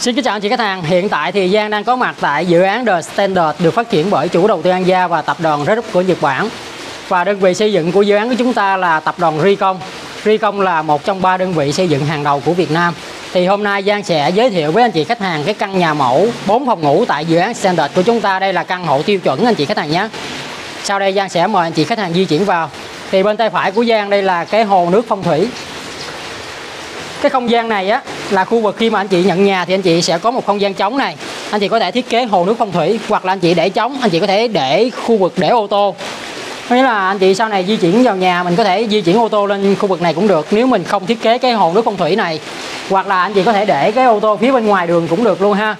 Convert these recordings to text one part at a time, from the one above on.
Xin kính chào anh chị khách hàng. Hiện tại thì Giang đang có mặt tại dự án The Standard được phát triển bởi chủ đầu tư An Gia và tập đoàn Red của Nhật Bản. Và đơn vị xây dựng của dự án của chúng ta là tập đoàn Ricom. Ricom là một trong ba đơn vị xây dựng hàng đầu của Việt Nam. Thì hôm nay Giang sẽ giới thiệu với anh chị khách hàng cái căn nhà mẫu 4 phòng ngủ tại dự án Standard của chúng ta. Đây là căn hộ tiêu chuẩn anh chị khách hàng nhé. Sau đây Giang sẽ mời anh chị khách hàng di chuyển vào. Thì bên tay phải của Giang đây là cái hồ nước phong thủy cái không gian này á là khu vực khi mà anh chị nhận nhà thì anh chị sẽ có một không gian trống này. Anh chị có thể thiết kế hồ nước phong thủy hoặc là anh chị để trống. Anh chị có thể để khu vực để ô tô. Nghĩa là anh chị sau này di chuyển vào nhà, mình có thể di chuyển ô tô lên khu vực này cũng được. Nếu mình không thiết kế cái hồ nước phong thủy này, hoặc là anh chị có thể để cái ô tô phía bên ngoài đường cũng được luôn ha.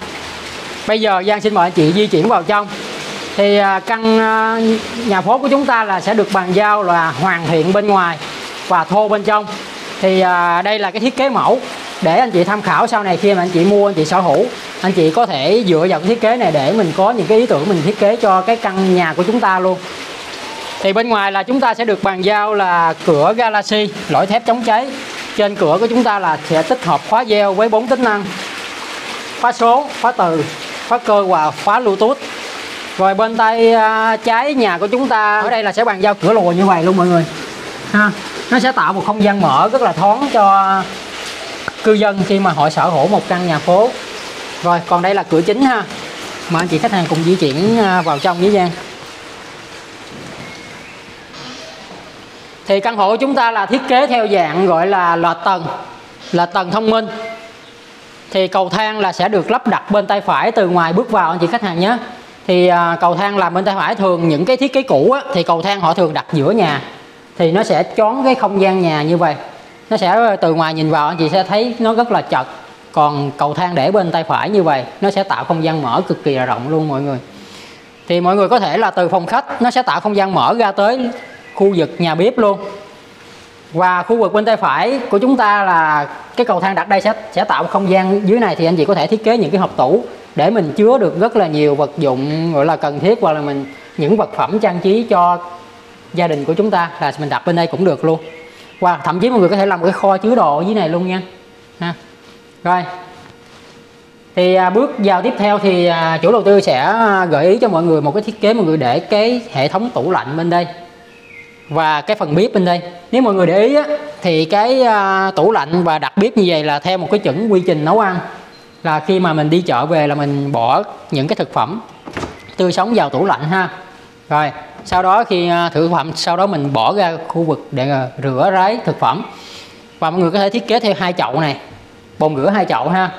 Bây giờ Giang xin mời anh chị di chuyển vào trong. Thì à, căn à, nhà phố của chúng ta là sẽ được bàn giao là hoàn thiện bên ngoài và thô bên trong. Thì à, đây là cái thiết kế mẫu để anh chị tham khảo sau này khi mà anh chị mua, anh chị sở hữu, anh chị có thể dựa vào cái thiết kế này để mình có những cái ý tưởng mình thiết kế cho cái căn nhà của chúng ta luôn. Thì bên ngoài là chúng ta sẽ được bàn giao là cửa Galaxy, lõi thép chống cháy. Trên cửa của chúng ta là sẽ tích hợp khóa gieo với bốn tính năng. Khóa số, khóa từ, khóa cơ và khóa bluetooth. Rồi bên tay à, trái nhà của chúng ta, ở đây là sẽ bàn giao cửa lùa như vậy luôn mọi người. Ha, nó sẽ tạo một không gian mở rất là thoáng cho cư dân khi mà họ sở hữu một căn nhà phố. Rồi còn đây là cửa chính ha. Mà anh chị khách hàng cùng di chuyển à, vào trong với Giang. Thì căn hộ của chúng ta là thiết kế theo dạng gọi là lợt tầng là tầng thông minh. Thì cầu thang là sẽ được lắp đặt bên tay phải từ ngoài bước vào anh chị khách hàng nhé. Thì à, cầu thang làm bên tay phải thường những cái thiết kế cũ á, thì cầu thang họ thường đặt giữa nhà. Thì nó sẽ chón cái không gian nhà như vậy nó sẽ từ ngoài nhìn vào anh chị sẽ thấy nó rất là chật. Còn cầu thang để bên tay phải như vậy, nó sẽ tạo không gian mở cực kỳ là rộng luôn mọi người. Thì mọi người có thể là từ phòng khách, nó sẽ tạo không gian mở ra tới khu vực nhà bếp luôn. Và khu vực bên tay phải của chúng ta là cái cầu thang đặt đây sẽ sẽ tạo không gian dưới này thì anh chị có thể thiết kế những cái hộp tủ để mình chứa được rất là nhiều vật dụng gọi là cần thiết, hoặc là mình, những vật phẩm trang trí cho gia đình của chúng ta là mình đặt bên đây cũng được luôn và wow, thậm chí mọi người có thể làm một cái kho chứa đồ dưới này luôn nha. Ha. rồi. Thì à, bước vào tiếp theo thì à, chủ đầu tư sẽ à, gợi ý cho mọi người một cái thiết kế mọi người để cái hệ thống tủ lạnh bên đây và cái phần bếp bên đây. Nếu mọi người để ý á, thì cái à, tủ lạnh và đặt bếp như vậy là theo một cái chuẩn quy trình nấu ăn. Là khi mà mình đi chợ về là mình bỏ những cái thực phẩm tươi sống vào tủ lạnh ha. Rồi sau đó khi à, thử phẩm, sau đó mình bỏ ra khu vực để à, rửa ráy thực phẩm. Và mọi người có thể thiết kế theo hai chậu này, bồn rửa hai chậu ha.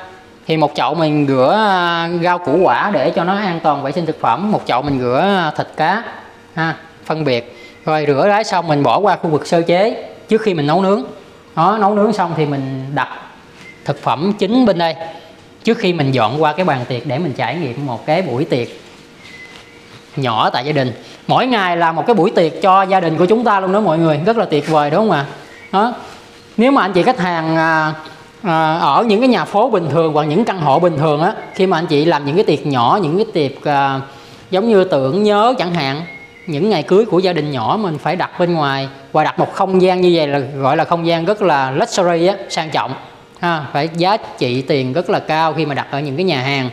Thì một chậu mình rửa à, rau củ quả để cho nó an toàn vệ sinh thực phẩm, một chậu mình rửa thịt cá, ha, phân biệt. Rồi rửa ráy xong mình bỏ qua khu vực sơ chế trước khi mình nấu nướng. Đó, nấu nướng xong thì mình đặt thực phẩm chính bên đây, trước khi mình dọn qua cái bàn tiệc để mình trải nghiệm một cái buổi tiệc nhỏ tại gia đình mỗi ngày là một cái buổi tiệc cho gia đình của chúng ta luôn đó mọi người. Rất là tuyệt vời đúng không ạ? Đó. Nếu mà anh chị khách hàng à, à, ở những cái nhà phố bình thường hoặc những căn hộ bình thường á khi mà anh chị làm những cái tiệc nhỏ những cái tiệc à, giống như tưởng nhớ chẳng hạn những ngày cưới của gia đình nhỏ mình phải đặt bên ngoài và đặt một không gian như vậy là gọi là không gian rất là luxury á sang trọng. Ha phải giá trị tiền rất là cao khi mà đặt ở những cái nhà hàng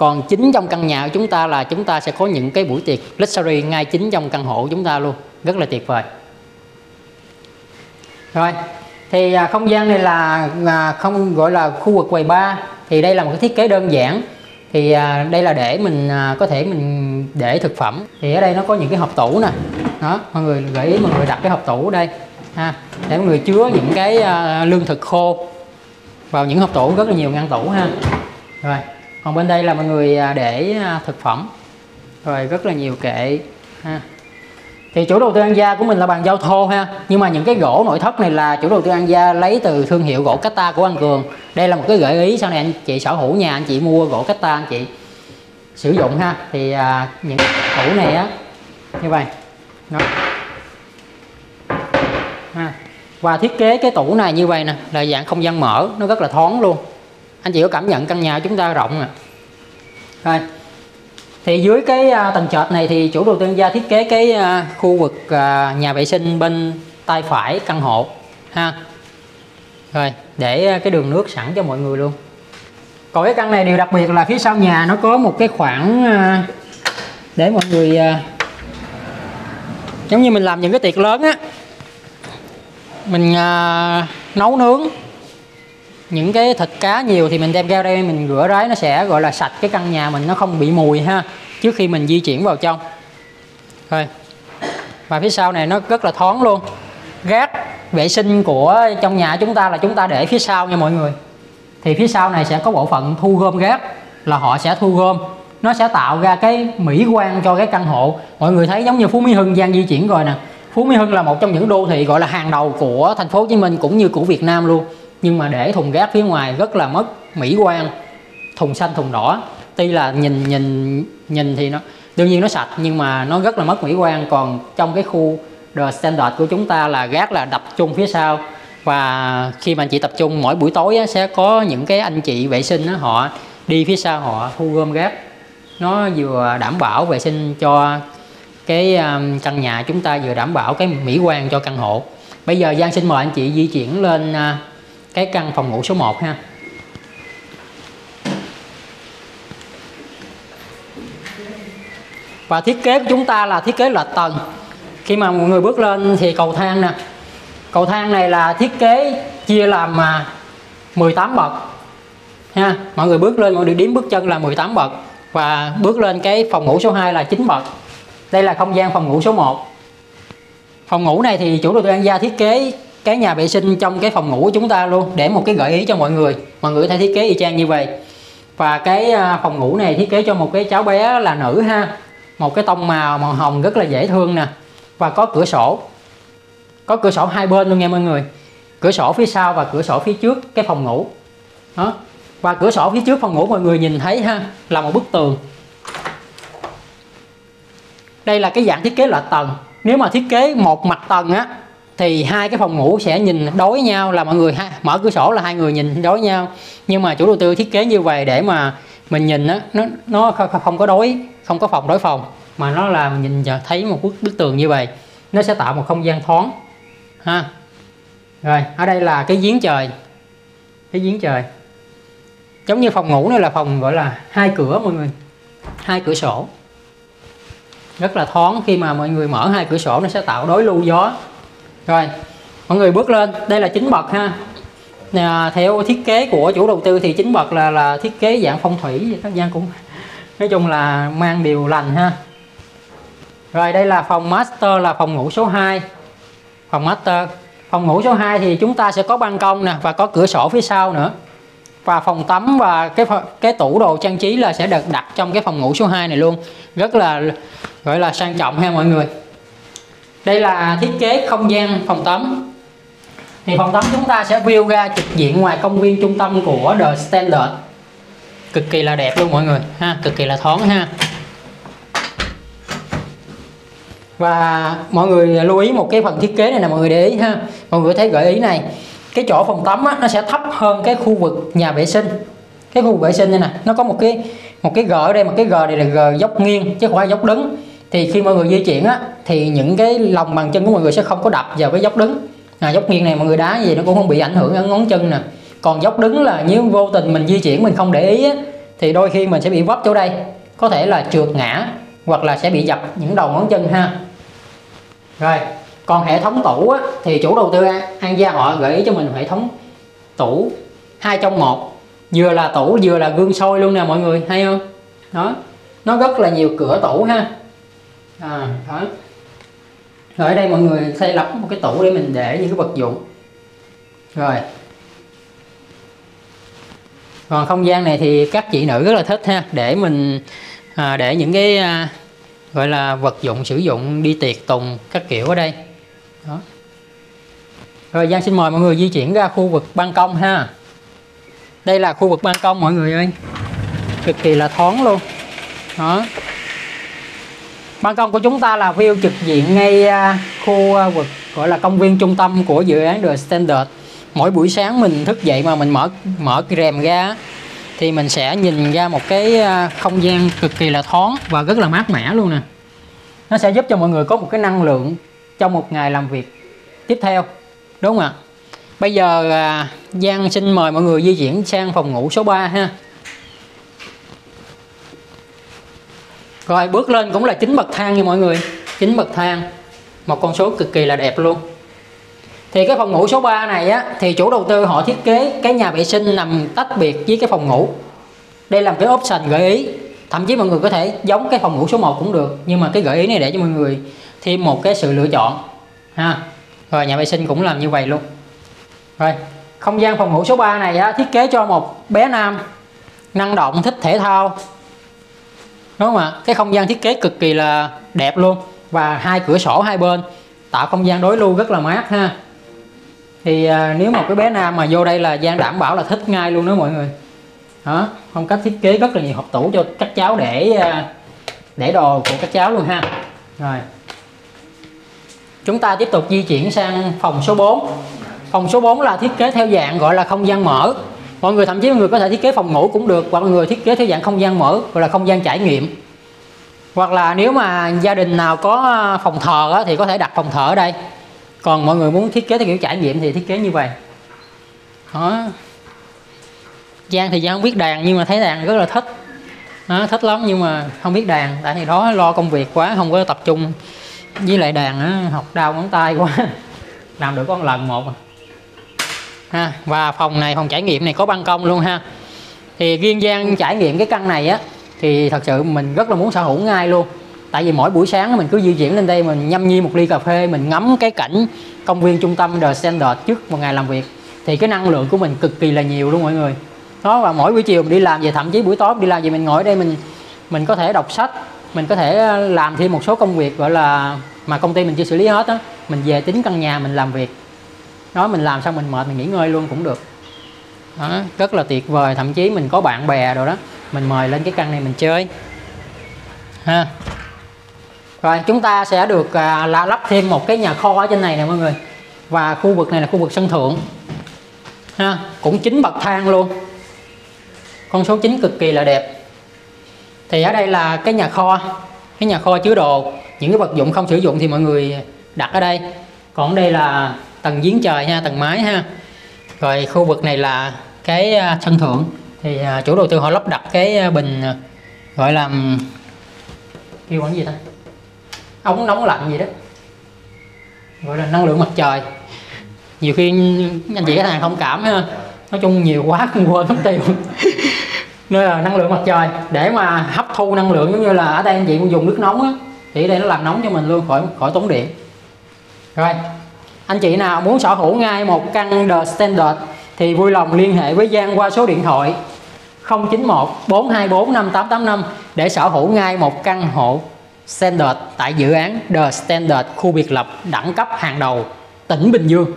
còn chính trong căn nhà của chúng ta là chúng ta sẽ có những cái buổi tiệc luxury ngay chính trong căn hộ của chúng ta luôn. Rất là tuyệt vời. Rồi, thì à, không gian này là à, không gọi là khu vực quầy bar. Thì đây là một cái thiết kế đơn giản. Thì à, đây là để mình có thể mình để thực phẩm. Thì ở đây nó có những cái hộp tủ nè. Đó, mọi người gợi ý mọi người đặt cái hộp tủ ở đây, ha. Để mọi người chứa những cái lương thực khô vào những hộp tủ, rất là nhiều ngăn tủ, ha. Rồi còn bên đây là mọi người à, để à, thực phẩm. Rồi rất là nhiều kệ ha. Thì chủ đầu tư ăn Gia của mình là bàn giao thô ha. Nhưng mà những cái gỗ nội thất này là chủ đầu tư ăn Gia lấy từ thương hiệu gỗ cách ta của anh Cường. Đây là một cái gợi ý sau này anh chị sở hữu nhà anh chị mua gỗ cách ta anh chị sử dụng ha. Thì à, những tủ này á như vậy. Đó. Ha. và thiết kế cái tủ này như vậy nè là dạng không gian mở nó rất là thoáng luôn anh chị có cảm nhận căn nhà chúng ta rộng à rồi. Thì dưới cái à, tầng trệt này thì chủ đầu tư gia thiết kế cái à, khu vực à, nhà vệ sinh bên tay phải căn hộ, ha. Rồi, để cái đường nước sẵn cho mọi người luôn. Còn cái căn này điều đặc biệt là phía sau nhà nó có một cái khoảng để mọi người giống như mình làm những cái tiệc lớn á. Mình nấu nướng những cái thịt cá nhiều thì mình đem ra đây, mình rửa ráy nó sẽ gọi là sạch cái căn nhà mình, nó không bị mùi ha, trước khi mình di chuyển vào trong. Thôi, và phía sau này nó rất là thoáng luôn. Gác vệ sinh của trong nhà chúng ta là chúng ta để phía sau nha mọi người. Thì phía sau này sẽ có bộ phận thu gom gác, là họ sẽ thu gom. Nó sẽ tạo ra cái mỹ quan cho cái căn hộ. Mọi người thấy giống như Phú Mỹ Hưng gian di chuyển rồi nè. Phú Mỹ Hưng là một trong những đô thị gọi là hàng đầu của thành phố Hồ Chí Minh cũng như của Việt Nam luôn nhưng mà để thùng rác phía ngoài rất là mất mỹ quan thùng xanh thùng đỏ. Tuy là nhìn nhìn nhìn thì nó đương nhiên nó sạch nhưng mà nó rất là mất mỹ quan. Còn trong cái khu The Standard của chúng ta là rác là đập chung phía sau. Và khi mà anh chị tập trung mỗi buổi tối á, sẽ có những cái anh chị vệ sinh á, họ đi phía sau họ thu gom rác nó vừa đảm bảo vệ sinh cho cái um, căn nhà chúng ta vừa đảm bảo cái mỹ quan cho căn hộ. Bây giờ Giang xin mời anh chị di chuyển lên uh, cái căn phòng ngủ số 1 ha. Và thiết kế của chúng ta là thiết kế lệch tầng. Khi mà mọi người bước lên thì cầu thang nè. Cầu thang này là thiết kế chia làm mà 18 bậc. Ha, mọi người bước lên, mọi người đếm bước chân là 18 bậc. Và bước lên cái phòng ngủ số 2 là 9 bậc. Đây là không gian phòng ngủ số 1 phòng ngủ này thì chủ đầu tư An Gia thiết kế cái nhà vệ sinh trong cái phòng ngủ của chúng ta luôn, để một cái gợi ý cho mọi người. Mọi người có thể thiết kế y chang như vậy. Và cái à, phòng ngủ này thiết kế cho một cái cháu bé là nữ ha. Một cái tông màu màu hồng rất là dễ thương nè. Và có cửa sổ. Có cửa sổ hai bên luôn nha mọi người. Cửa sổ phía sau và cửa sổ phía trước cái phòng ngủ. Đó. Và cửa sổ phía trước phòng ngủ mọi người nhìn thấy ha, là một bức tường. Đây là cái dạng thiết kế loại tầng. Nếu mà thiết kế một mặt tầng á thì hai cái phòng ngủ sẽ nhìn đối nhau là mọi người ha, mở cửa sổ là hai người nhìn đối nhau. Nhưng mà chủ đầu tư thiết kế như vậy để mà mình nhìn á nó nó không có đối không có phòng đối phòng mà nó là nhìn thấy một bức bức tường như vậy nó sẽ tạo một không gian thoáng ha. Rồi ở đây là cái giếng trời cái giếng trời. Giống như phòng ngủ này là phòng gọi là hai cửa mọi người hai cửa sổ. Rất là thoáng khi mà mọi người mở hai cửa sổ nó sẽ tạo đối lưu gió rồi mọi người bước lên. Đây là chín bậc ha. À, theo thiết kế của chủ đầu tư thì chín bậc là là thiết kế dạng phong thủy các gian cũng nói chung là mang điều lành ha. Rồi đây là phòng master là phòng ngủ số 2 phòng master phòng ngủ số 2 thì chúng ta sẽ có ban công nè và có cửa sổ phía sau nữa. Và phòng tắm và cái cái tủ đồ trang trí là sẽ được đặt trong cái phòng ngủ số 2 này luôn. Rất là gọi là sang trọng ha mọi người đây là thiết kế không gian phòng tắm. Thì phòng tắm chúng ta sẽ view ra trực diện ngoài công viên trung tâm của The Standard. Cực kỳ là đẹp luôn mọi người ha cực kỳ là thoáng ha. Và mọi người lưu ý một cái phần thiết kế này là mọi người để ý ha. Mọi người thấy gợi ý này cái chỗ phòng tắm á, nó sẽ thấp hơn cái khu vực nhà vệ sinh. Cái khu vệ sinh này nè nó có một cái một cái gờ ở đây một cái gờ này là gờ dốc nghiêng chứ không phải dốc đứng thì khi mọi người di chuyển á thì những cái lòng bàn chân của mọi người sẽ không có đập vào cái dốc đứng. À, dốc nghiêng này mọi người đá gì nó cũng không bị ảnh hưởng ở ngón chân nè. Còn dốc đứng là nếu vô tình mình di chuyển mình không để ý á, thì đôi khi mình sẽ bị vấp chỗ đây. Có thể là trượt ngã hoặc là sẽ bị dập những đầu ngón chân ha. Rồi còn hệ thống tủ á, thì chủ đầu tư An Gia họ gợi ý cho mình hệ thống tủ hai trong một. Vừa là tủ vừa là gương soi luôn nè mọi người hay không? Đó nó rất là nhiều cửa tủ ha à, đó rồi ở đây mọi người xây lắp một cái tủ để mình để những cái vật dụng. Rồi. Còn không gian này thì các chị nữ rất là thích ha để mình à, để những cái à, gọi là vật dụng sử dụng đi tiệc tùng các kiểu ở đây. Đó. Rồi Giang xin mời mọi người di chuyển ra khu vực ban công ha. Đây là khu vực ban công mọi người ơi. Cực kỳ là thoáng luôn. Đó ban công của chúng ta là view trực diện ngay à, khu à, vực gọi là công viên trung tâm của dự án The Standard. Mỗi buổi sáng mình thức dậy mà mình mở mở cái rèm ra thì mình sẽ nhìn ra một cái à, không gian cực kỳ là thoáng và rất là mát mẻ luôn nè. Nó sẽ giúp cho mọi người có một cái năng lượng trong một ngày làm việc tiếp theo, đúng không ạ? Bây giờ Giang xin mời mọi người di chuyển sang phòng ngủ số 3 ha. Rồi bước lên cũng là chín bậc thang nha mọi người. Chín bậc thang. Một con số cực kỳ là đẹp luôn. Thì cái phòng ngủ số 3 này á thì chủ đầu tư họ thiết kế cái nhà vệ sinh nằm tách biệt với cái phòng ngủ. Đây là một cái option gợi ý. Thậm chí mọi người có thể giống cái phòng ngủ số 1 cũng được nhưng mà cái gợi ý này để cho mọi người thêm một cái sự lựa chọn ha. Rồi nhà vệ sinh cũng làm như vậy luôn. Rồi không gian phòng ngủ số 3 này á, thiết kế cho một bé nam năng động thích thể thao đúng không ạ? Cái không gian thiết kế cực kỳ là đẹp luôn. Và hai cửa sổ hai bên tạo không gian đối lưu rất là mát ha. Thì à, nếu một cái bé nam mà vô đây là Giang đảm bảo là thích ngay luôn đó mọi người. Đó phong cách thiết kế rất là nhiều hộp tủ cho các cháu để à, để đồ của các cháu luôn ha. Rồi. Chúng ta tiếp tục di chuyển sang phòng số 4 phòng số 4 là thiết kế theo dạng gọi là không gian mở mọi người thậm chí mọi người có thể thiết kế phòng ngủ cũng được hoặc là người thiết kế theo dạng không gian mở gọi là không gian trải nghiệm. Hoặc là nếu mà gia đình nào có ờ, phòng thờ á, thì có thể đặt phòng thờ ở đây. Còn mọi người muốn thiết kế theo kiểu trải nghiệm thì thiết kế như vậy. Đó. Giang thì Giang không biết đàn nhưng mà thấy đàn rất là thích. Đó, thích lắm nhưng mà không biết đàn. Tại vì đó lo công việc quá không có tập trung với lại đàn á, học đau ngón tay quá. Làm được có một lần một. à ha. Và phòng này, phòng trải nghiệm này có ban công luôn ha. Thì riêng Giang trải nghiệm cái căn này á, thì thật sự mình rất là muốn sở hữu ngay luôn. Tại vì mỗi buổi sáng mình cứ di chuyển lên đây, mình nhâm nhi một ly cà phê, mình ngắm cái cảnh công viên trung tâm The Standard trước một ngày làm việc. Thì cái năng lượng của mình cực kỳ là nhiều luôn mọi người. Đó, và mỗi buổi chiều mình đi làm về, thậm chí buổi tối đi làm về, mình ngồi ở đây mình mình có thể đọc sách, mình có thể ờ, làm thêm một số công việc, gọi là mà công ty mình chưa xử lý hết á, mình về tính căn nhà mình làm việc đó mình làm xong mình mệt mình nghỉ ngơi luôn cũng được. Đó, rất là tuyệt vời. Thậm chí mình có bạn bè rồi đó mình mời lên cái căn này mình chơi. Ha. Rồi chúng ta sẽ được à, lắp thêm một cái nhà kho ở trên này nè mọi người. Và khu vực này là khu vực sân thượng. Ha cũng chín bậc thang luôn. Con số 9 cực kỳ là đẹp. Thì ở đây là cái nhà kho cái nhà kho chứa đồ. Những cái vật dụng không sử dụng thì mọi người đặt ở đây. Còn đây là tầng giếng trời ha, tầng mái ha. Rồi khu vực này là cái à, sân thượng. Thì à, chủ đầu tư họ lắp đặt cái à, bình gọi là kêu bằng gì ta? Ống nóng lạnh gì đó. Gọi là năng lượng mặt trời. Nhiều khi anh chị khách hàng thông cảm ha. Nói chung nhiều quá không quên mất tiêu. Nên là năng lượng mặt trời. Để mà hấp thu năng lượng giống như là ở đây anh chị cũng dùng nước nóng á. Thì ở đây nó làm nóng cho mình luôn, khỏi khỏi tốn điện. Rồi anh chị nào muốn sở hữu ngay một căn The Standard thì vui lòng liên hệ với Giang qua số điện thoại 091 424 5885 để sở hữu ngay một căn hộ Standard tại dự án The Standard khu biệt lập đẳng cấp hàng đầu tỉnh Bình Dương.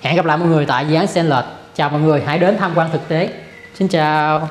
Hẹn gặp lại mọi người tại dự án Standard. Chào mọi người, hãy đến tham quan thực tế. Xin chào.